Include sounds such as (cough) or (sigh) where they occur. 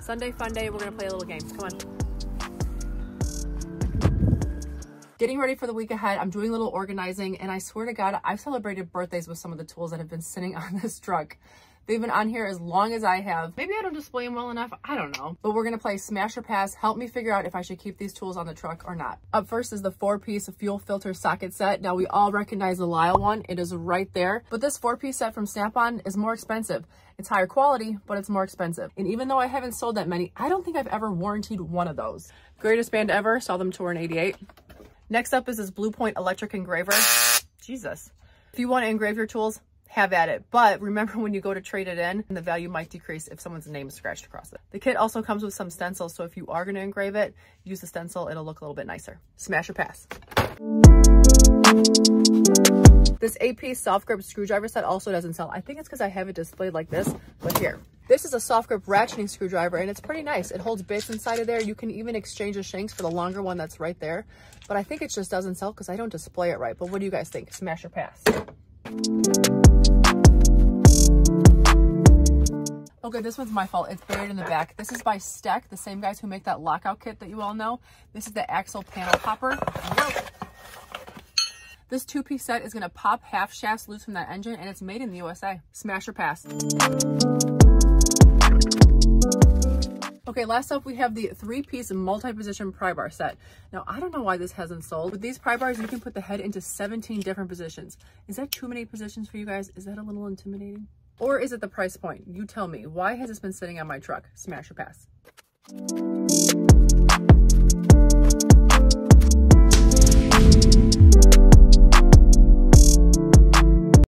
Sunday fun day. We're gonna play a little game. Come on. Getting ready for the week ahead, I'm doing a little organizing and I swear to God, I've celebrated birthdays with some of the tools that have been sitting (laughs) on this truck. They've been on here as long as I have. Maybe I don't display them well enough. I don't know. But we're going to play Smash or Pass. Help me figure out if I should keep these tools on the truck or not. Up first is the four-piece fuel filter socket set. Now, we all recognize the Lisle one. It is right there. But this four-piece set from Snap-on is more expensive. It's higher quality, but it's more expensive. And even though I haven't sold that many, I don't think I've ever warranted one of those. Greatest band ever. Saw them tour in 88. Next up is this Blue Point electric engraver. Jesus. If you want to engrave your tools, have at it. But remember when you go to trade it in, the value might decrease if someone's name is scratched across it. The kit also comes with some stencils, so if you are going to engrave it, use the stencil, it'll look a little bit nicer. Smash or pass. This AP soft grip screwdriver set also doesn't sell. I think it's because I have it displayed like this, but here. This is a soft grip ratcheting screwdriver and it's pretty nice. It holds bits inside of there. You can even exchange the shanks for the longer one that's right there. But I think it just doesn't sell because I don't display it right. But what do you guys think? Smash or pass? Okay, this one's my fault. It's buried in the back. This is by Steck, the same guys who make that lockout kit that you all know. This is the axle panel popper. This two-piece set is going to pop half shafts loose from that engine, and it's made in the USA. Smash or pass. Okay, last up we have the three-piece multi-position pry bar set. Now, I don't know why this hasn't sold. With these pry bars, you can put the head into 17 different positions. Is that too many positions for you guys? Is that a little intimidating? Or is it the price point? You tell me. Why has this been sitting on my truck? Smash or pass?